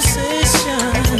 sensation.